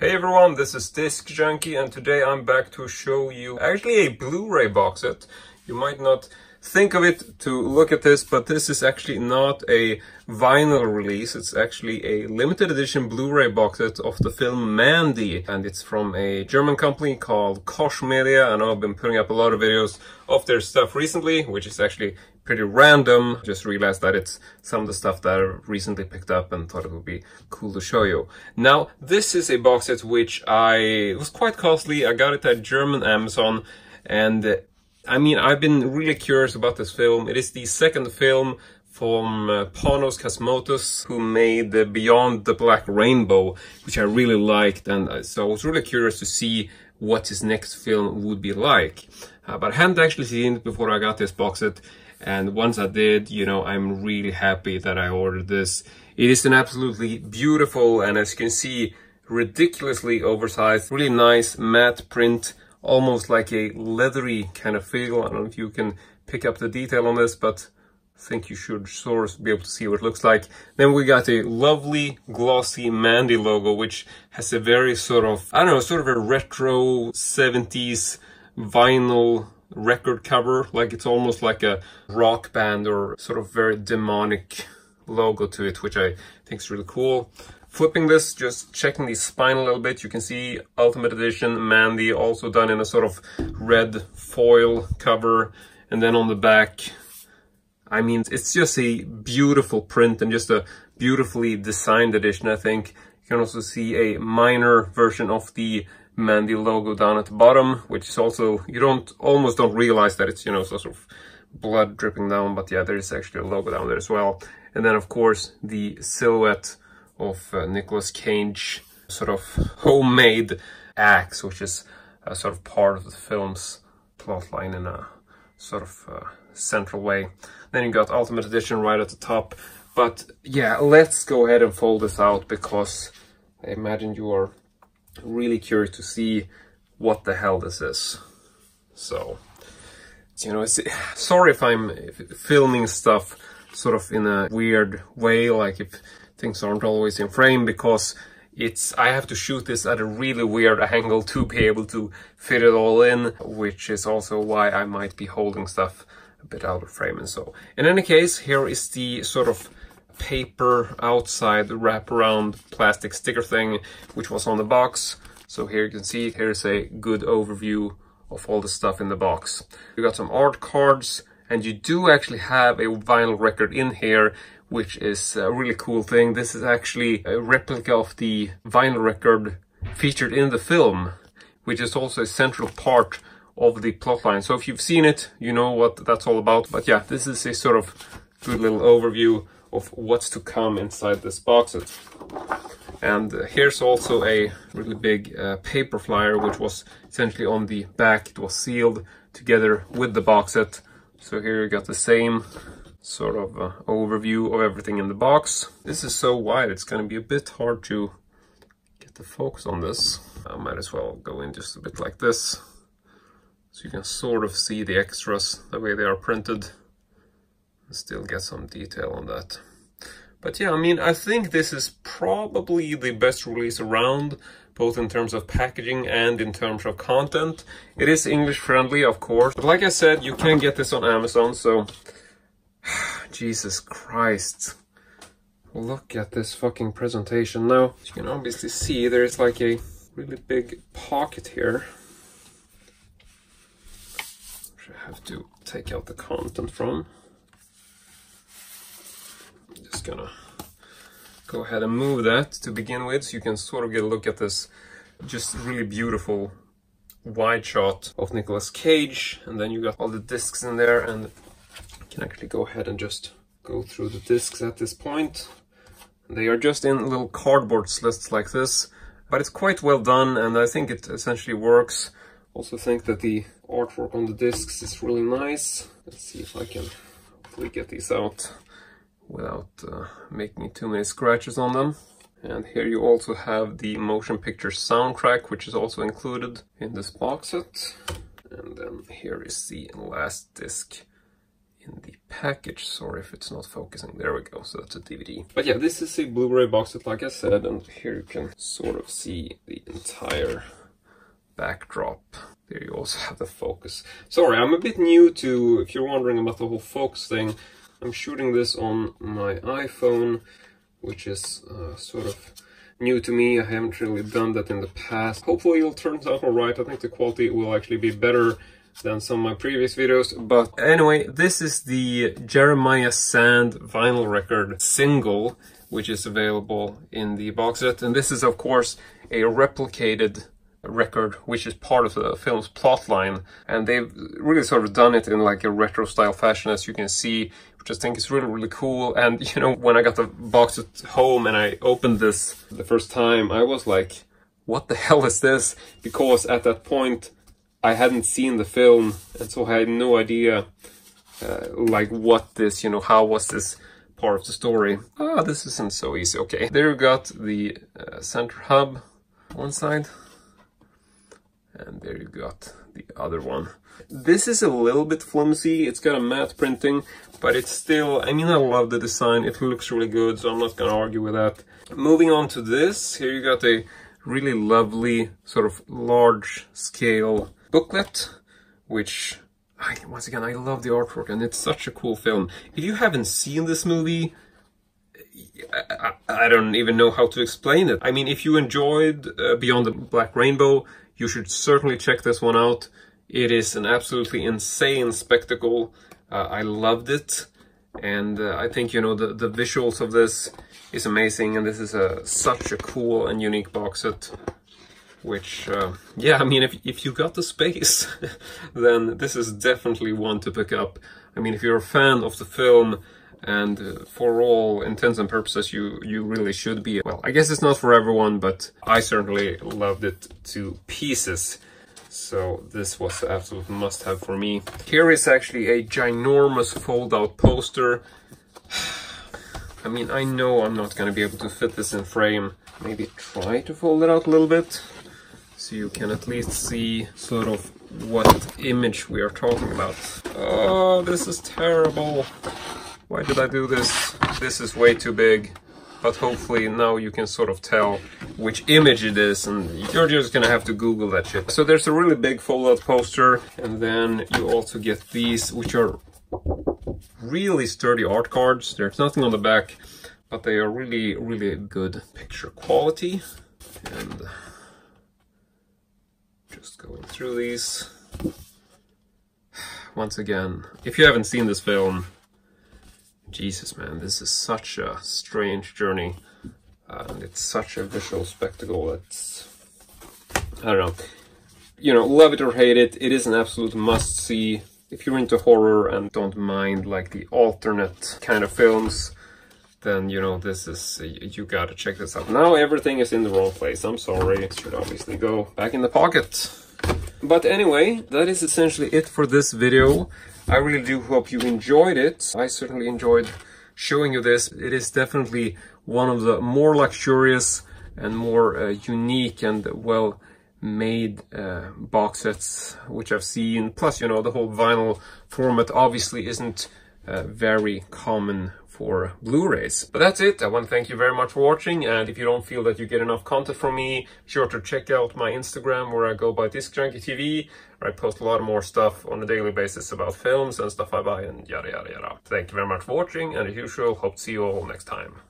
Hey everyone, this is Disc Junkie and today I'm back to show you actually a Blu-ray box set. You might not think of it to look at this, but this is actually not a vinyl release. It's actually a limited edition Blu-ray box set of the film Mandy. And it's from a German company called Koch Media. I know I've been putting up a lot of videos of their stuff recently, which is actually pretty random. Just realized that it's some of the stuff that I recently picked up and thought it would be cool to show you. Now, this is a box set which I was quite costly. I got it at German Amazon and I mean, I've been really curious about this film. It is the second film from uh, Panos Cosmatos, who made the Beyond the Black Rainbow, which I really liked. And uh, so I was really curious to see what his next film would be like. Uh, but I hadn't actually seen it before I got this box set. And once I did, you know, I'm really happy that I ordered this. It is an absolutely beautiful and as you can see, ridiculously oversized, really nice matte print, almost like a leathery kind of feel. I don't know if you can pick up the detail on this, but think you should of be able to see what it looks like. Then we got a lovely glossy Mandy logo, which has a very sort of, I don't know, sort of a retro 70s vinyl record cover. Like it's almost like a rock band or sort of very demonic logo to it, which I think is really cool. Flipping this, just checking the spine a little bit, you can see Ultimate Edition Mandy also done in a sort of red foil cover. And then on the back, I mean, it's just a beautiful print and just a beautifully designed edition, I think. You can also see a minor version of the Mandy logo down at the bottom, which is also, you don't, almost don't realize that it's, you know, sort of blood dripping down, but yeah, there is actually a logo down there as well. And then of course the silhouette of uh, Nicolas Cage sort of homemade axe, which is a sort of part of the film's plotline in a sort of uh, central way. Then you got Ultimate Edition right at the top. But yeah, let's go ahead and fold this out because I imagine you are really curious to see what the hell this is. So, you know, it's, sorry if I'm filming stuff sort of in a weird way, like if things aren't always in frame, because it's I have to shoot this at a really weird angle to be able to fit it all in, which is also why I might be holding stuff a bit out of frame and so. In any case, here is the sort of paper outside wraparound plastic sticker thing, which was on the box. So here you can see, here's a good overview of all the stuff in the box. You got some art cards, and you do actually have a vinyl record in here, which is a really cool thing. This is actually a replica of the vinyl record featured in the film, which is also a central part of the plotline. So if you've seen it, you know what that's all about. But yeah, this is a sort of good little overview of what's to come inside this box. And uh, here's also a really big uh, paper flyer, which was essentially on the back. It was sealed together with the box set. So here you got the same sort of uh, overview of everything in the box. This is so wide, it's going to be a bit hard to get the focus on this. I might as well go in just a bit like this. So you can sort of see the extras, the way they are printed. And still get some detail on that. But yeah, I mean, I think this is probably the best release around, both in terms of packaging and in terms of content. It is English friendly, of course. But like I said, you can get this on Amazon, so... Jesus Christ. Look at this fucking presentation now. you can obviously see, there's like a really big pocket here. I have to take out the content from just gonna go ahead and move that to begin with so you can sort of get a look at this just really beautiful wide shot of Nicolas Cage and then you got all the discs in there and you can actually go ahead and just go through the discs at this point. They are just in little cardboard slits like this, but it's quite well done and I think it essentially works. Also think that the artwork on the discs is really nice. Let's see if I can hopefully get these out without uh, making too many scratches on them. And here you also have the motion picture soundtrack, which is also included in this box set. And then here is the last disc in the package. Sorry if it's not focusing. There we go. So that's a DVD. But yeah, this is a Blu-ray box set, like I said, and here you can sort of see the entire backdrop. There you also have the focus. Sorry, I'm a bit new to, if you're wondering about the whole focus thing, I'm shooting this on my iPhone, which is uh, sort of new to me. I haven't really done that in the past. Hopefully it'll turn out alright. I think the quality will actually be better than some of my previous videos. But anyway, this is the Jeremiah Sand vinyl record single, which is available in the box set. And this is, of course, a replicated record, which is part of the film's plotline. And they've really sort of done it in like a retro style fashion, as you can see, which I think is really, really cool. And, you know, when I got the box at home and I opened this the first time, I was like, what the hell is this? Because at that point, I hadn't seen the film, and so I had no idea, uh, like, what this, you know, how was this part of the story. Ah, this isn't so easy. Okay, there you got the uh, center hub, one side, and there you got the other one. This is a little bit flimsy, it's got a matte printing, but it's still, I mean, I love the design, it looks really good, so I'm not gonna argue with that. Moving on to this, here you got a really lovely, sort of large scale booklet, which, I, once again, I love the artwork, and it's such a cool film. If you haven't seen this movie, I, I, I don't even know how to explain it. I mean, if you enjoyed uh, Beyond the Black Rainbow, you should certainly check this one out. It is an absolutely insane spectacle. Uh, I loved it. And uh, I think, you know, the, the visuals of this is amazing. And this is a, such a cool and unique box set. Which, uh, yeah, I mean, if, if you got the space, then this is definitely one to pick up. I mean, if you're a fan of the film, and uh, for all intents and purposes you you really should be well i guess it's not for everyone but i certainly loved it to pieces. So this was an absolute must have for me. Here is actually a ginormous fold out poster. I mean i know i'm not going to be able to fit this in frame. Maybe try to fold it out a little bit so you can at least see sort of what image we are talking about. Oh this is terrible why did I do this? This is way too big. But hopefully now you can sort of tell which image it is and you're just gonna have to Google that shit. So there's a really big fold-out poster and then you also get these which are really sturdy art cards. There's nothing on the back but they are really, really good picture quality. And just going through these. Once again, if you haven't seen this film, Jesus, man, this is such a strange journey. Uh, and it's such a visual spectacle. It's, I don't know. You know, love it or hate it, it is an absolute must-see. If you're into horror and don't mind, like, the alternate kind of films, then, you know, this is, you gotta check this out. Now everything is in the wrong place. I'm sorry. It should obviously go back in the pocket. But anyway, that is essentially it for this video. I really do hope you enjoyed it. I certainly enjoyed showing you this. It is definitely one of the more luxurious and more uh, unique and well made uh, box sets which I've seen. Plus, you know, the whole vinyl format obviously isn't uh, very common for Blu-rays. But that's it. I want to thank you very much for watching. And if you don't feel that you get enough content from me, be sure to check out my Instagram where I go by Disc Junkie TV. Where I post a lot more stuff on a daily basis about films and stuff I buy and yada yada yada. Thank you very much for watching and as usual, hope to see you all next time.